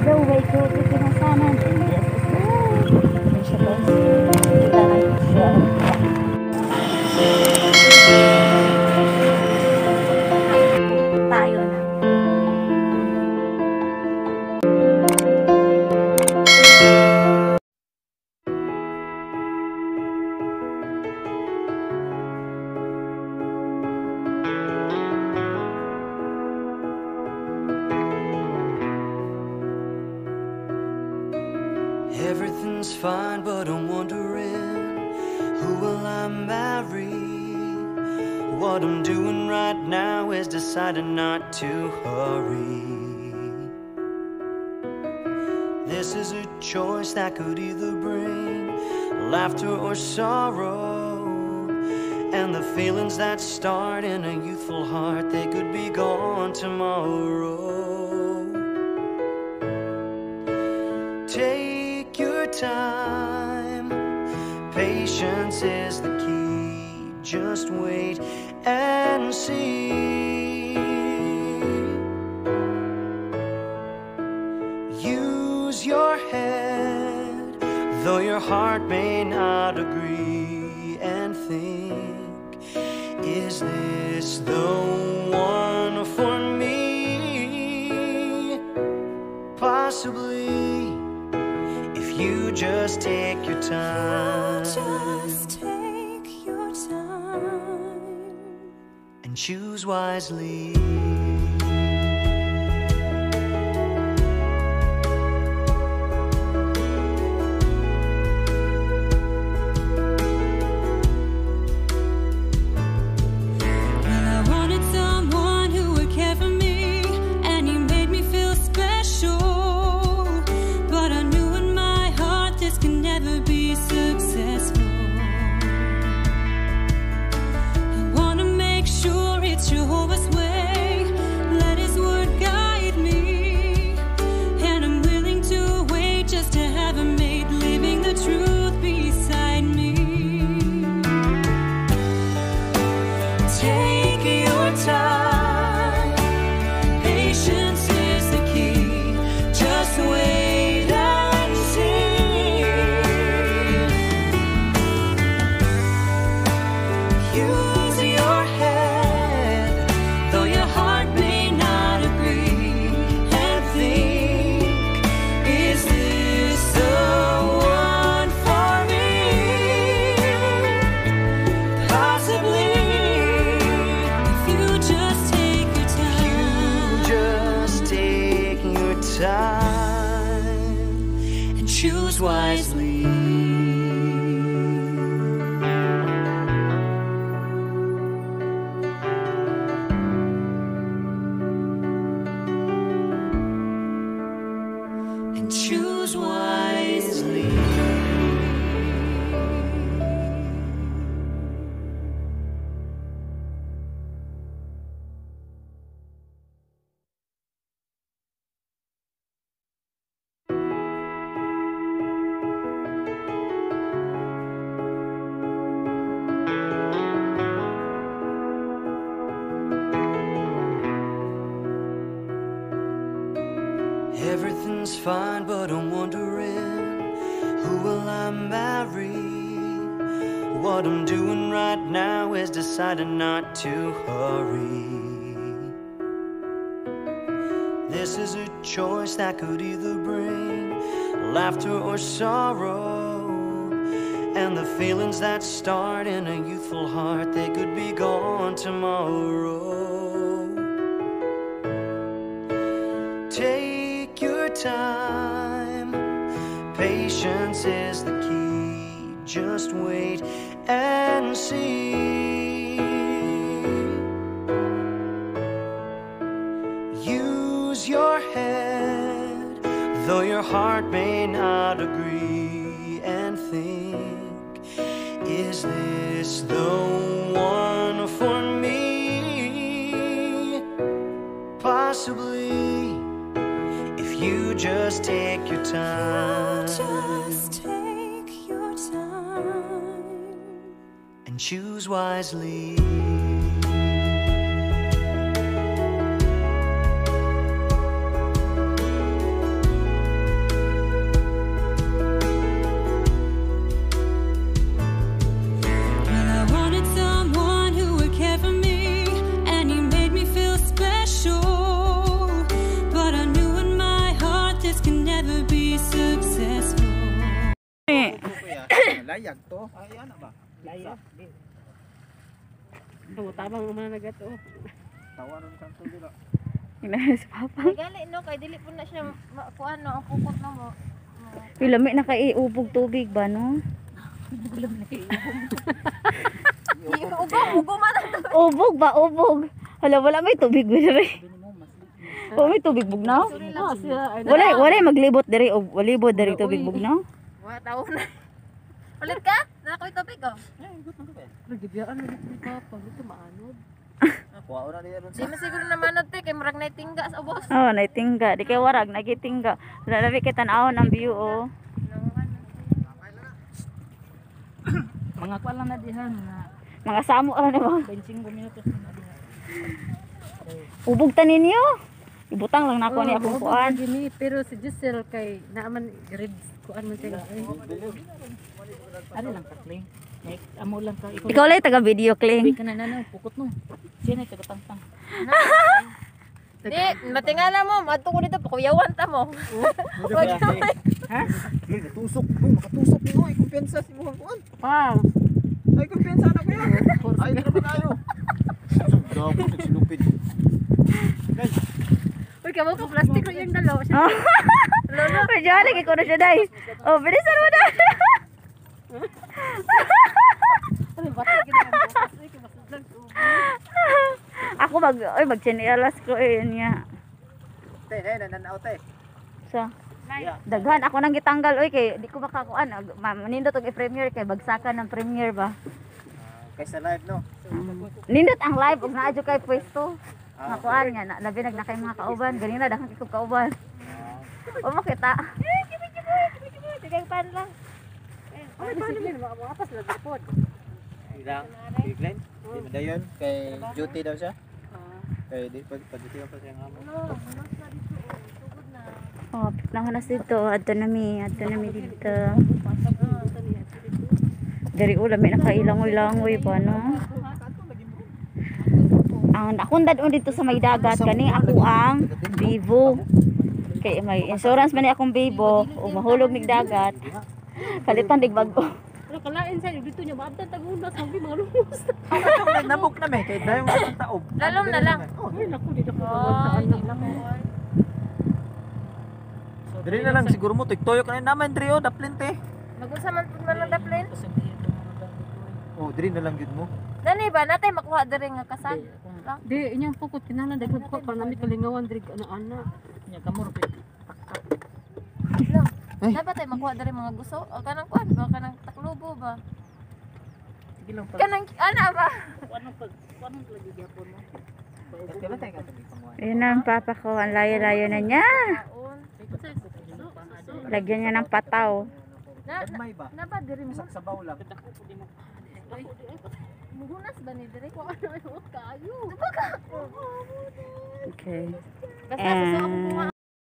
The way to the Pinasanan and the Everything's fine, but I'm wondering who will I marry? What I'm doing right now is deciding not to hurry. This is a choice that could either bring laughter or sorrow. And the feelings that start in a youthful heart, they could be gone tomorrow. Time. Patience is the key. Just wait and see. Use your head, though your heart may not agree, and think Is this the one for me? Possibly just take your time Just take your time. and choose wisely. Time and choose wisely. And choose wisely. Fine, but I'm wondering who will I marry? What I'm doing right now is deciding not to hurry. This is a choice that could either bring laughter or sorrow. And the feelings that start in a youthful heart, they could be gone tomorrow. Time. Patience is the key. Just wait and see. Use your head, though your heart may not agree, and think Is this the just take your time Just take your time. and choose wisely. Layag to. Ay ano ba? Laya. Tama tabang naman na gato. Tawanan kang to dira. Inalis papa. Ay, gali, no, kay dili po na siya makuha, no, ang kukot na mo. Ilami na kay ubog tubig ba no? Ubog, ubog man. Ubog ba ubog? Hala wala may tubig dire. Oh, may tubig bugnaw? Siya ay Wala wala maglibot diri og walibot diri tubig bugnaw. Wala tao na. Ulit ka? Nakakoy tubig, oh. nagibiyaan na ni papa, dito maanod. Kuha ora diya ron Di mo siguro naman te, kay murag na tingga sa ubos. Oh, naitingga. Di kay warag nagitingga. Labi kay tan-awon ang view oh. Mga kwa lang na dihan na Mga samo ra na ba? 25 minutos na dihan. Ubog ta ninyo. Ibutang lang nako ni akong Oo, kuan. gini, pero si Giselle kay naaman grade kuan mo siya. Ano lang ka, Kling? Amo lang ka. Ikaw, Ikaw lang taga video Uy, cling. ka na na, pukot mo. Sino taga tangtang? Di, matingala mo, madto ko dito, pakuyawan ta mo. Wag ka may. Ay, natusok. Oh, makatusok mo. Ay, kumpensa si mo kuan. Pa. Ay, kumpensa na ko yan. Ay, dito ba tayo? Daw ko nagsinupid. Guys, Uy, kamo ka plastic ro yung dalaw. Siya. Oh. Lolo, pajali kay kuno siya dai. Oh, bilisan mo na. Uy, ko. Ako mag oy magchinelas ko eh niya. te, eh, nananaw te. Sa daghan ako nang gitanggal oy kay di ko makakuan. Manindot og i-premiere kay bagsakan ng premiere ba. Kaysa live no. Nindot ang live ug naadyo kay pwesto. Ah, Makuan nga na labi nag na kay mga kauban. Ganina daghang kay kauban. O makita. Sige, pan lang. Ay, paano mo? Makapas lang pod. Ilang? Biglen? Di mo dayon. Kay duty daw siya. Kay di pag pag-duty pa siya nga mo. No, manos na dito, oh. Sugod na. Oh, pinangan na dito. Adto na mi, adto na mi dito. Dari ulam may nakailangoy-langoy pa no. Ang akong dadon dito sa may dagat kani ako ang Vivo. Kay may insurance man ni akong Vivo o mahulog nig dagat. Kalitan dig bago. Pero kalain sa dito niya maabtan taguna sabi mga lumos. Ang atong nabok na me kay dayon ang taob. Lalom na lang. Ay, naku, dito ko. Diri na lang siguro mo tiktoyo kanay naman diri oh daplin te. Mag-usa man pud man lang daplin. Oh, diri na lang gid mo. Nani ba natay makuha diri nga kasal? Di, inyong pukot kinahanglan daghan ko para nami kalingawan diri ana-ana. Nya kamor pe. Ay. Dapat tay makuha diri mga gusto. O kanang kuan ba kanang taklubo ba? Sige lang pag Kanang ana ba? kuan pag kuan lagi gyapon mo. Ayun ang papa ko, ang layo-layo na niya. Lagyan niya ng pataw. Na na, na ba diri mo? Sa sabaw lang. Muhunas ba ni diri? Ano kayo? Okay. Basta gusto ako And- kumuha